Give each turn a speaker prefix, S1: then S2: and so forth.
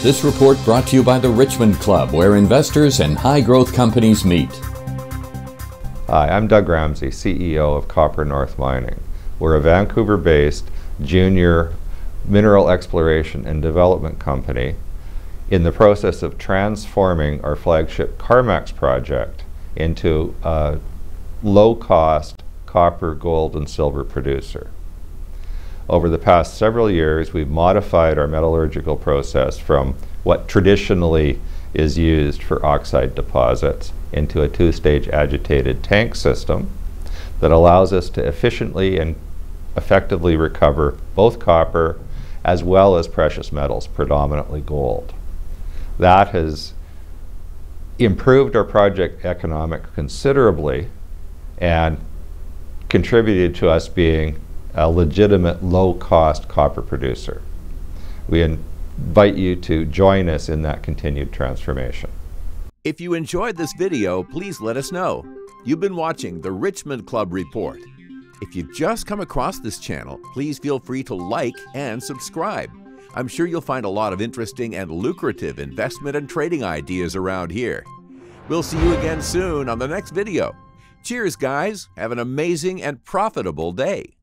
S1: This report brought to you by the Richmond Club, where investors and high growth companies meet.
S2: Hi, I'm Doug Ramsey, CEO of Copper North Mining. We're a Vancouver based junior mineral exploration and development company in the process of transforming our flagship Carmacks project into a low cost copper, gold, and silver producer. Over the past several years, we've modified our metallurgical process from what traditionally is used for oxide deposits into a two-stage agitated tank system that allows us to efficiently and effectively recover both copper as well as precious metals, predominantly gold. That has improved our project economic considerably and contributed to us being a legitimate low-cost copper producer. We invite you to join us in that continued transformation.
S3: If you enjoyed this video, please let us know. You've been watching the Richmond Club Report. If you've just come across this channel, please feel free to like and subscribe. I'm sure you'll find a lot of interesting and lucrative investment and trading ideas around here. We'll see you again soon on the next video. Cheers, guys. Have an amazing and profitable day.